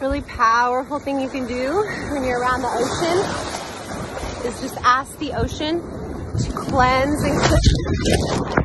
really powerful thing you can do when you're around the ocean is just ask the ocean to cleanse and clean.